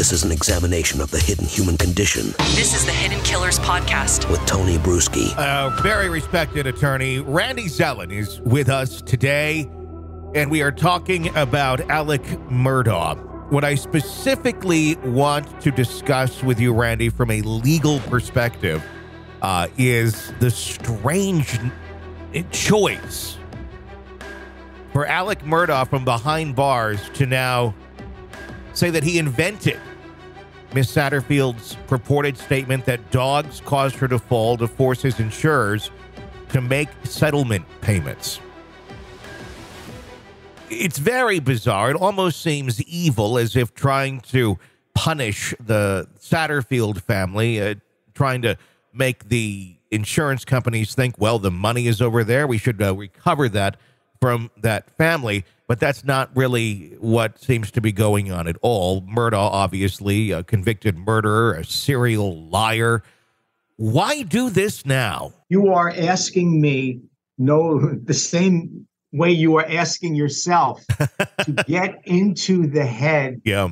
This is an examination of the hidden human condition This is the Hidden Killers Podcast. with Tony Brueski. A very respected attorney, Randy Zelin, is with us today, and we are talking about Alex Murdaugh. What I specifically want to discuss with you, Randy, from a legal perspective, uh, is the strange choice for Alex Murdaugh from behind bars to now say that he invented Miss Satterfield's purported statement that dogs caused her to fall to force his insurers to make settlement payments. It's very bizarre. It almost seems evil, as if trying to punish the Satterfield family, uh, trying to make the insurance companies think, well, the money is over there. We should uh, recover that from that family. But that's not really what seems to be going on at all. Murdaugh, obviously, a convicted murderer, a serial liar. Why do this now? you are asking me no the same way you are asking yourself to get into the head Yeah.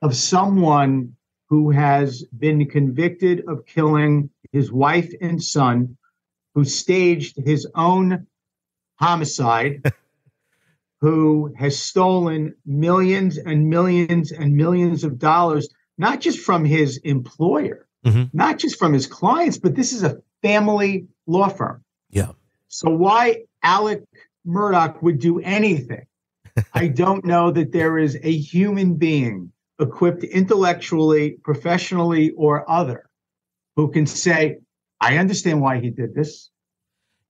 of someone who has been convicted of killing his wife and son who staged his own homicide who has stolen millions and millions and millions of dollars not just from his employer Mhm. not just from his clients but this is a family law firm Yeah. so why Alex Murdaugh would do anything, I don't know that there is a human being equipped intellectually, professionally, or other who can say, I understand why he did this.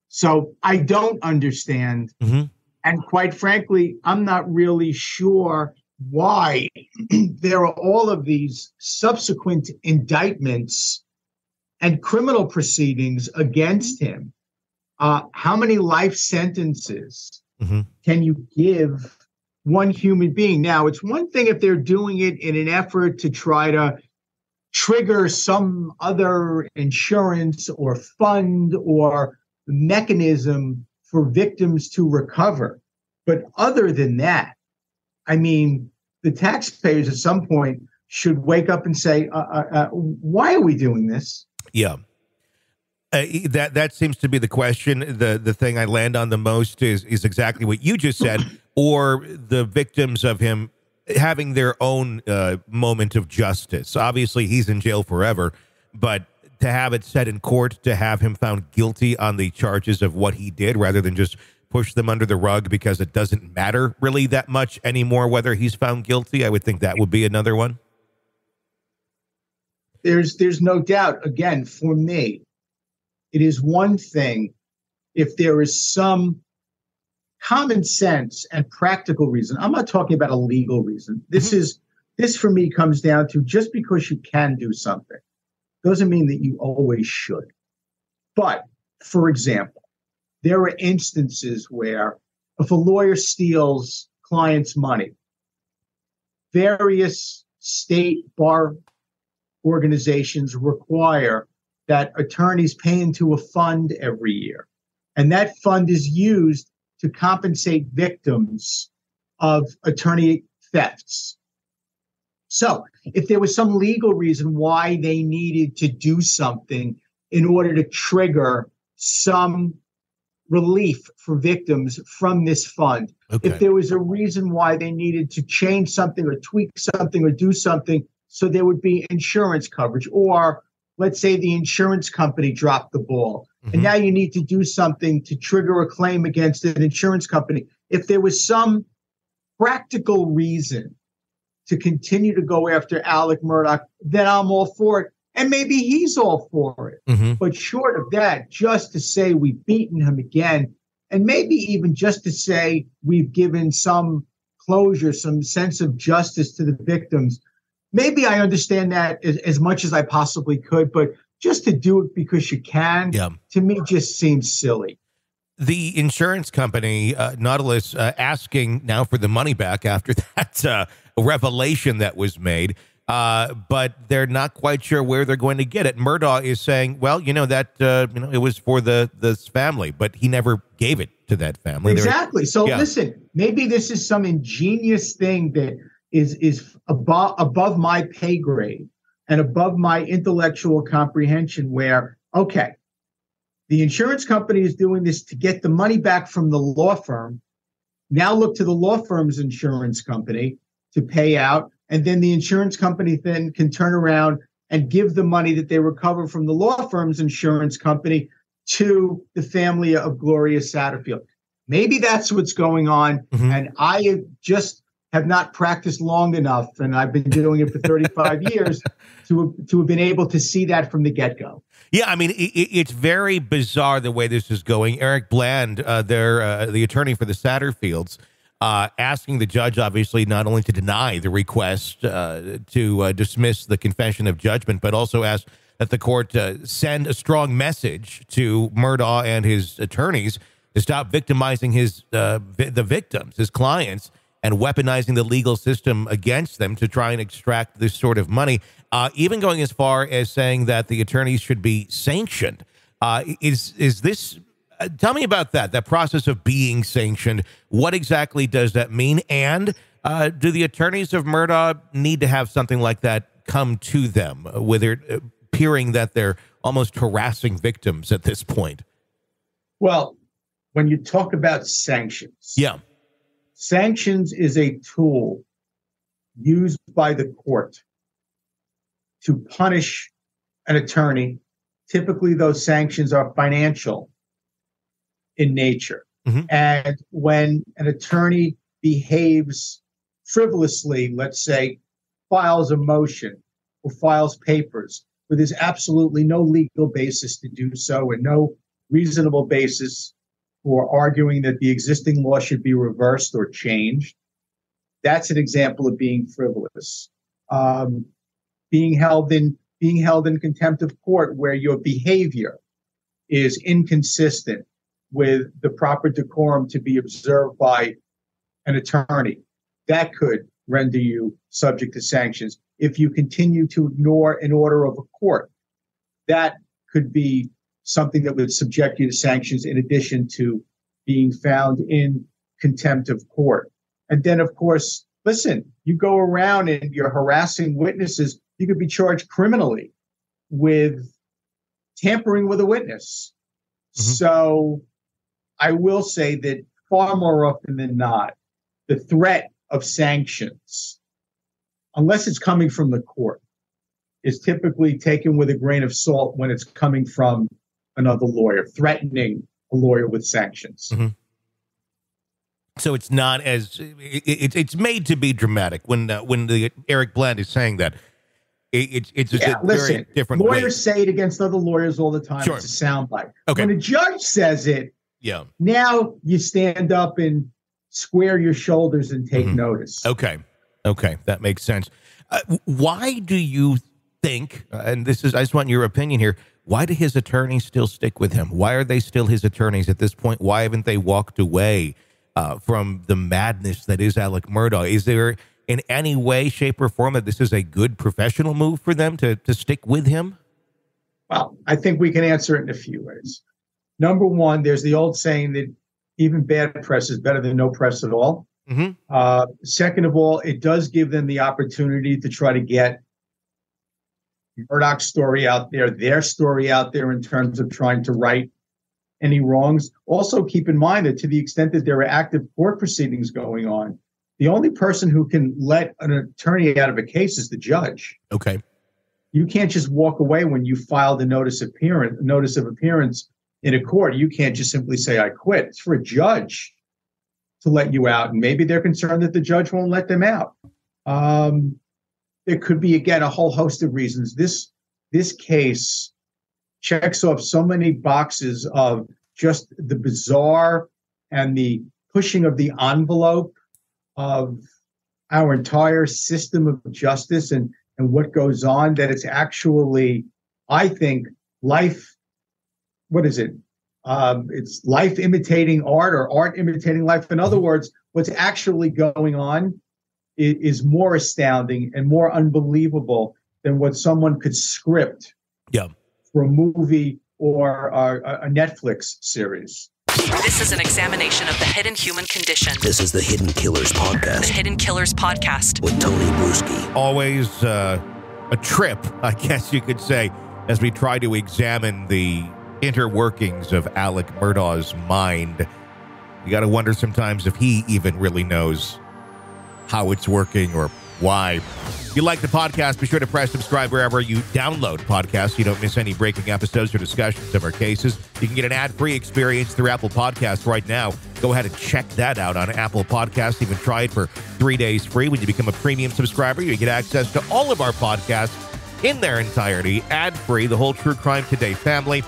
So I don't understand. Mhm. And quite frankly, I'm not really sure why there are all of these subsequent indictments and criminal proceedings against him. Uh, how many life sentences Mhm. can you give one human being? Now, it's one thing if they're doing it in an effort to try to trigger some other insurance or fund or mechanism for victims to recover. But other than that, I mean, the taxpayers at some point should wake up and say, uh, uh, uh, why are we doing this? Yeah. Uh, that that seems to be the question. The the thing I land on the most is is exactly what you just said, or the victims of him having their own uh, moment of justice. Obviously, he's in jail forever, but to have it set in court, to have him found guilty on the charges of what he did, rather than just push them under the rug because it doesn't matter really that much anymore whether he's found guilty. I would think that would be another one. there's there's no doubt again for me it is one thing if there is some common sense and practical reason i'm not talking about a legal reason this mm-hmm. is this for me comes down to just because you can do something doesn't mean that you always should but for example there are instances where if a lawyer steals clients money various state bar organizations require that attorneys pay into a fund every year. And that fund is used to compensate victims of attorney thefts. So, if there was some legal reason why they needed to do something in order to trigger some relief for victims from this fund, Okay. if there was a reason why they needed to change something or tweak something or do something so there would be insurance coverage or let's say the insurance company dropped the ball Mhm. and now you need to do something to trigger a claim against an insurance company if there was some practical reason to continue to go after Alex Murdaugh then I'm all for it and maybe he's all for it Mhm. but short of that, just to say we've beaten him again, and maybe even just to say we've given some closure, some sense of justice to the victims, maybe I understand that as, as much as I possibly could, but just to do it because you can, Yeah. to me, just seems silly. The insurance company uh, Nautilus uh, asking now for the money back after that uh, revelation that was made. Uh, but they're not quite sure where they're going to get it. Murdaugh is saying, "Well, you know that uh, you know it was for the this family, but he never gave it to that family." Exactly. So yeah. listen, maybe this is some ingenious thing that is is above above my pay grade and above my intellectual comprehension where okay the insurance company is doing this to get the money back from the law firm now look to the law firm's insurance company to pay out and then the insurance company then can turn around and give the money that they recover from the law firm's insurance company to the family of Gloria Satterfield. Maybe that's what's going on. Mm-hmm. And I just have not practiced long enough, and I've been doing it for 35 years to, to have been able to see that from the get go. Yeah, I mean, it, it's very bizarre the way this is going. Eric Bland, uh, their, uh, the attorney for the Satterfields, uh, asking the judge, obviously, not only to deny the request uh, to uh, dismiss the confession of judgment, but also ask that the court uh, send a strong message to Murdaugh and his attorneys to stop victimizing his uh, vi- the victims, his clients, and weaponizing the legal system against them to try and extract this sort of money. Uh, even going as far as saying that the attorneys should be sanctioned. is is this uh, tell me about that, that process of being sanctioned. What exactly does that mean? And uh, do the attorneys of Murdaugh need to have something like that come to them, uh, with it uh, appearing that they're almost harassing victims at this point? Well, when you talk about sanctions, yeah, sanctions is a tool used by the court to punish an attorney. Typically, those sanctions are financial in nature. Mm-hmm. And when an attorney behaves frivolously, let's say, files a motion or files papers where there's absolutely no legal basis to do so and no reasonable basis for arguing that the existing law should be reversed or changed, that's an example of being frivolous. Um, being held in being held in contempt of court where your behavior is inconsistent with the proper decorum to be observed by an attorney. That could render you subject to sanctions. If you continue to ignore an order of a court, that could be something that would subject you to sanctions in addition to being found in contempt of court. And then, of course, listen, you go around and you're harassing witnesses, you could be charged criminally with tampering with a witness. Mm-hmm. So I will say that far more often than not, the threat of sanctions, unless it's coming from the court, is typically taken with a grain of salt when it's coming from another lawyer, threatening a lawyer with sanctions. Mm-hmm. So it's not as it, it, it's made to be dramatic when uh, when the Eric Bland is saying that. It, it's just yeah, a listen, very different. Lawyers way. say it against other lawyers all the time. Sure. It's a soundbite. Okay. When a judge says it, yeah. Now you stand up and square your shoulders and take mm-hmm. notice. Okay. Okay. That makes sense. Uh, why do you think, uh, and this is, I just want your opinion here, why do his attorneys still stick with him? Why are they still his attorneys at this point? Why haven't they walked away uh, from the madness that is Alex Murdaugh? Is there in any way, shape, or form that this is a good professional move for them to, to stick with him? Well, I think we can answer it in a few ways. Number one, there's the old saying that even bad press is better than no press at all. Mm-hmm. Uh, second of all, it does give them the opportunity to try to get Murdaugh's story out there, their story out there in terms of trying to right any wrongs. Also, keep in mind that to the extent that there are active court proceedings going on, the only person who can let an attorney out of a case is the judge. Okay. You can't just walk away when you filed a notice of appearance, notice of appearance in a court, you can't just simply say, I quit. It's for a judge to let you out. And maybe they're concerned that the judge won't let them out. Um, there could be, again, a whole host of reasons. This, this case checks off so many boxes of just the bizarre and the pushing of the envelope of our entire system of justice and, and what goes on that it's actually, I think, life what is it? Um, it's life imitating art or art imitating life. In other words, what's actually going on is, is more astounding and more unbelievable than what someone could script yeah. for a movie or a, a Netflix series. This is an examination of the hidden human condition. This is the Hidden Killers Podcast. The Podcast Hidden Killers Podcast. with Tony Brueski. Always uh, a trip, I guess you could say, as we try to examine the inner workings of Alex Murdaugh's mind. You got to wonder sometimes if he even really knows how it's working or why. If you like the podcast, be sure to press subscribe wherever you download podcasts so you don't miss any breaking episodes or discussions of our cases. You can get an ad-free experience through Apple Podcasts right now. Go ahead and check that out on Apple Podcasts. Even try it for three days free. When you become a premium subscriber, you get access to all of our podcasts in their entirety, ad-free, the whole True Crime Today family.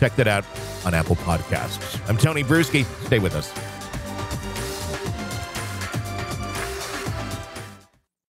Check that out on Apple Podcasts. I'm Tony Brueski. Stay with us.